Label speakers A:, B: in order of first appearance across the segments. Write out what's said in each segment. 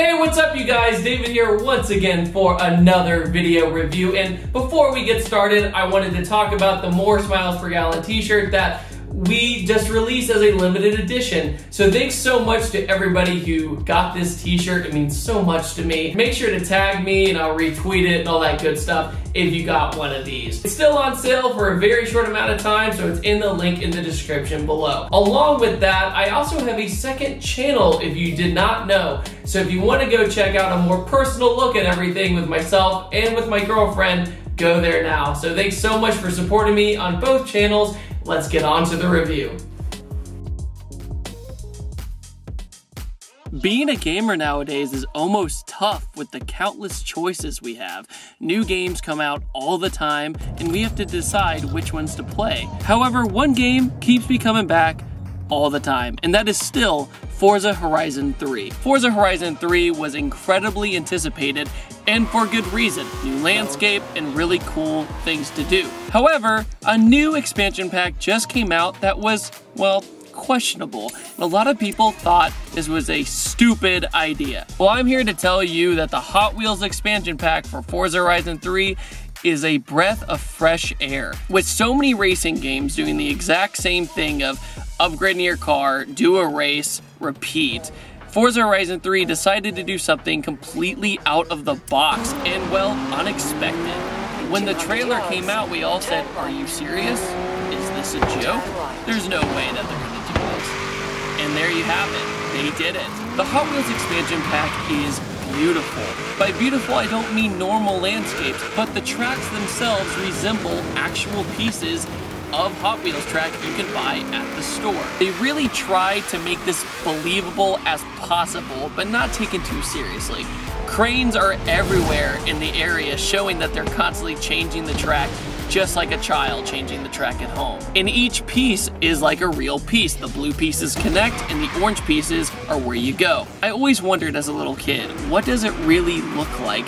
A: Hey, what's up you guys? David here once again for another video review. And before we get started, I wanted to talk about the More Smiles Per Gallon t-shirt that we just released as a limited edition. So thanks so much to everybody who got this t-shirt. It means so much to me. Make sure to tag me and I'll retweet it and all that good stuff if you got one of these. It's still on sale for a very short amount of time, so it's in the link in the description below. Along with that, I also have a second channel if you did not know. So if you wanna go check out a more personal look at everything with myself and with my girlfriend, go there now. So thanks so much for supporting me on both channels let's get on to the review. Being a gamer nowadays is almost tough with the countless choices we have. New games come out all the time, and we have to decide which ones to play. However, one game keeps me coming back all the time, and that is still Forza Horizon 3. Forza Horizon 3 was incredibly anticipated and for good reason. New landscape and really cool things to do. However, a new expansion pack just came out that was, well, questionable. a lot of people thought this was a stupid idea. Well, I'm here to tell you that the Hot Wheels expansion pack for Forza Horizon 3 is a breath of fresh air. With so many racing games doing the exact same thing of upgrading your car, do a race, repeat, Forza Horizon 3 decided to do something completely out of the box and, well, unexpected. When the trailer came out, we all said, Are you serious? Is this a joke? There's no way that they're gonna do this. And there you have it. They did it. The Hot Wheels expansion pack is beautiful. By beautiful, I don't mean normal landscapes, but the tracks themselves resemble actual pieces of Hot Wheels track you can buy at the store. They really try to make this believable as possible, but not taken too seriously. Cranes are everywhere in the area, showing that they're constantly changing the track just like a child changing the track at home. And each piece is like a real piece. The blue pieces connect and the orange pieces are where you go. I always wondered as a little kid, what does it really look like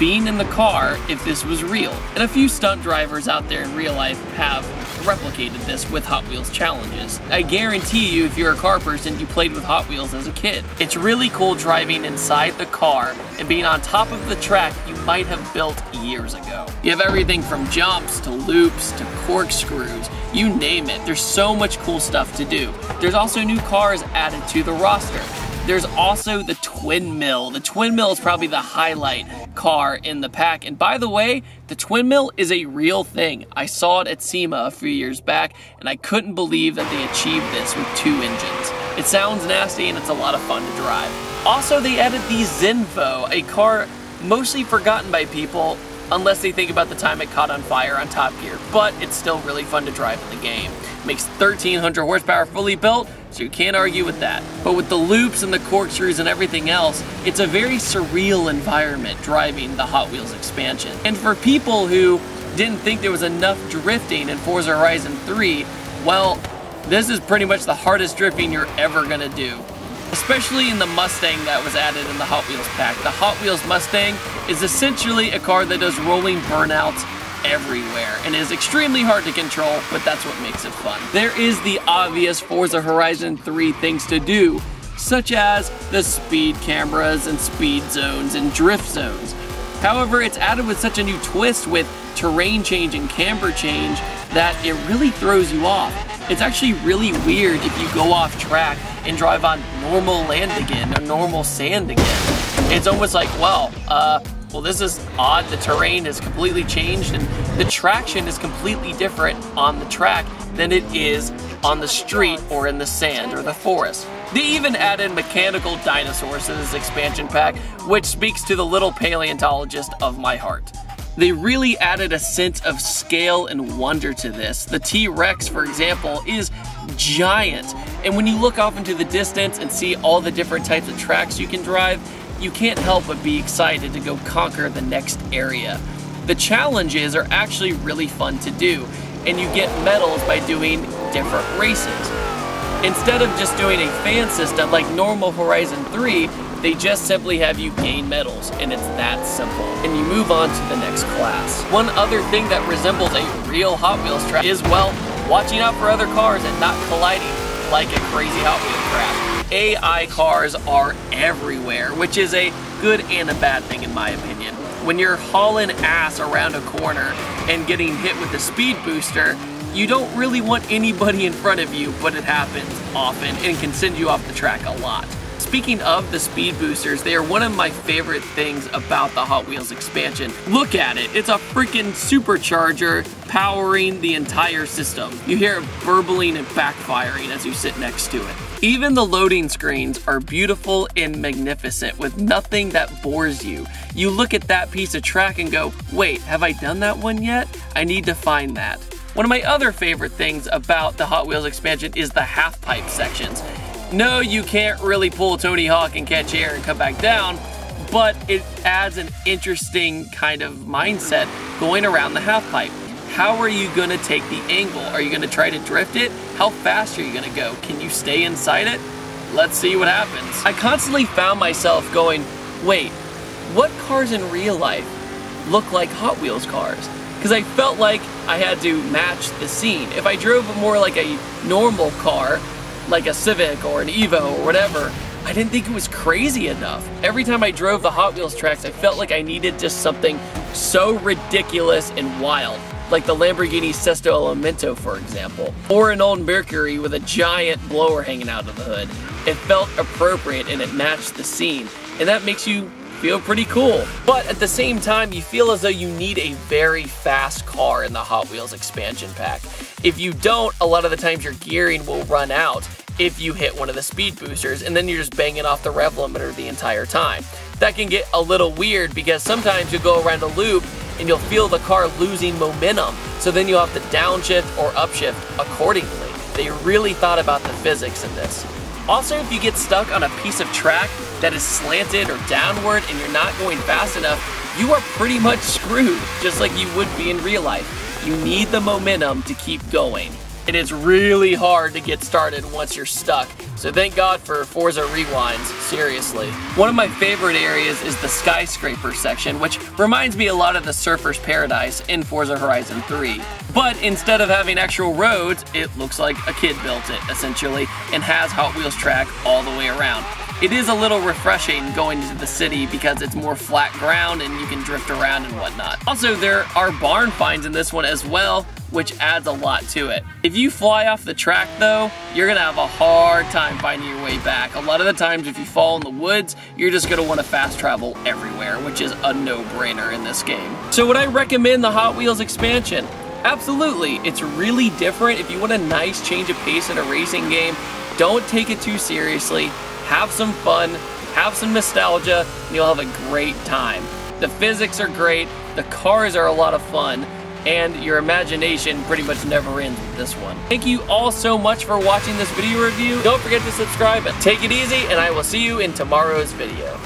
A: being in the car if this was real? And a few stunt drivers out there in real life have replicated this with Hot Wheels challenges. I guarantee you if you're a car person, you played with Hot Wheels as a kid. It's really cool driving inside the car and being on top of the track you might have built years ago. You have everything from jumps to loops to corkscrews, you name it. There's so much cool stuff to do. There's also new cars added to the roster. There's also the Twin Mill. The Twin Mill is probably the highlight car in the pack. And by the way, the Twin Mill is a real thing. I saw it at SEMA a few years back, and I couldn't believe that they achieved this with two engines. It sounds nasty and it's a lot of fun to drive. Also, they added the Zenvo, a car mostly forgotten by people unless they think about the time it caught on fire on Top Gear, but it's still really fun to drive in the game. It makes 1300 horsepower fully built, so you can't argue with that. But with the loops and the corkscrews and everything else, it's a very surreal environment driving the Hot Wheels expansion. And for people who didn't think there was enough drifting in Forza Horizon 3, well, this is pretty much the hardest drifting you're ever gonna do especially in the Mustang that was added in the Hot Wheels pack. The Hot Wheels Mustang is essentially a car that does rolling burnouts everywhere and is extremely hard to control, but that's what makes it fun. There is the obvious Forza Horizon 3 things to do, such as the speed cameras and speed zones and drift zones. However, it's added with such a new twist with terrain change and camber change that it really throws you off. It's actually really weird if you go off track and drive on normal land again or normal sand again. It's almost like, well, uh, well, this is odd. The terrain is completely changed and the traction is completely different on the track than it is on the street or in the sand or the forest. They even added mechanical dinosaurs to this expansion pack, which speaks to the little paleontologist of my heart. They really added a sense of scale and wonder to this. The T-Rex, for example, is giant. And when you look off into the distance and see all the different types of tracks you can drive, you can't help but be excited to go conquer the next area. The challenges are actually really fun to do, and you get medals by doing different races. Instead of just doing a fan system like normal Horizon 3, they just simply have you gain medals, and it's that simple. And you move on to the next class. One other thing that resembles a real Hot Wheels track is, well, watching out for other cars and not colliding like a crazy Hot Wheels crash. AI cars are everywhere, which is a good and a bad thing in my opinion. When you're hauling ass around a corner and getting hit with a speed booster, you don't really want anybody in front of you, but it happens often and can send you off the track a lot. Speaking of the speed boosters, they are one of my favorite things about the Hot Wheels expansion. Look at it, it's a freaking supercharger powering the entire system. You hear it burbling and backfiring as you sit next to it. Even the loading screens are beautiful and magnificent with nothing that bores you. You look at that piece of track and go, wait, have I done that one yet? I need to find that. One of my other favorite things about the Hot Wheels expansion is the half pipe sections. No, you can't really pull Tony Hawk and catch air and come back down, but it adds an interesting kind of mindset going around the half pipe. How are you gonna take the angle? Are you gonna try to drift it? How fast are you gonna go? Can you stay inside it? Let's see what happens. I constantly found myself going, wait, what cars in real life look like Hot Wheels cars? Because I felt like I had to match the scene. If I drove more like a normal car, like a Civic or an Evo or whatever, I didn't think it was crazy enough. Every time I drove the Hot Wheels tracks, I felt like I needed just something so ridiculous and wild like the Lamborghini Sesto Elemento for example, or an old Mercury with a giant blower hanging out of the hood. It felt appropriate and it matched the scene, and that makes you feel pretty cool. But at the same time, you feel as though you need a very fast car in the Hot Wheels expansion pack. If you don't, a lot of the times your gearing will run out if you hit one of the speed boosters, and then you're just banging off the rev limiter the entire time. That can get a little weird because sometimes you go around a loop and you'll feel the car losing momentum. So then you'll have to downshift or upshift accordingly. They really thought about the physics in this. Also, if you get stuck on a piece of track that is slanted or downward and you're not going fast enough, you are pretty much screwed, just like you would be in real life. You need the momentum to keep going. It is really hard to get started once you're stuck, so thank God for Forza Rewinds, seriously. One of my favorite areas is the skyscraper section, which reminds me a lot of the Surfer's Paradise in Forza Horizon 3. But instead of having actual roads, it looks like a kid built it, essentially, and has Hot Wheels track all the way around. It is a little refreshing going to the city because it's more flat ground and you can drift around and whatnot. Also, there are barn finds in this one as well, which adds a lot to it. If you fly off the track though, you're gonna have a hard time finding your way back. A lot of the times if you fall in the woods, you're just gonna wanna fast travel everywhere, which is a no-brainer in this game. So would I recommend the Hot Wheels expansion? Absolutely, it's really different. If you want a nice change of pace in a racing game, don't take it too seriously have some fun, have some nostalgia, and you'll have a great time. The physics are great, the cars are a lot of fun, and your imagination pretty much never ends with this one. Thank you all so much for watching this video review. Don't forget to subscribe, take it easy, and I will see you in tomorrow's video.